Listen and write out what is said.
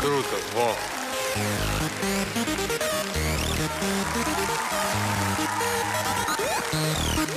круто, вау. Wow.